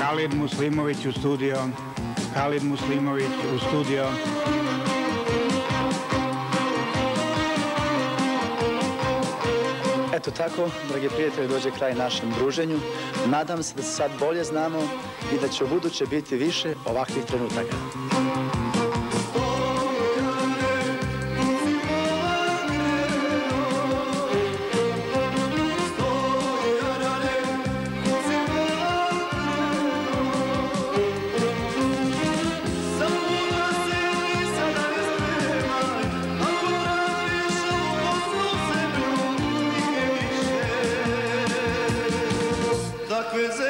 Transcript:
Halid Muslimović u studio. Halid Muslimović u studio. Eto tako, dragi prijatelji, dođe kraj našem druženju. Nadam se da se sad bolje znamo i da će u buduće biti više ovakvih trenutaka. is it?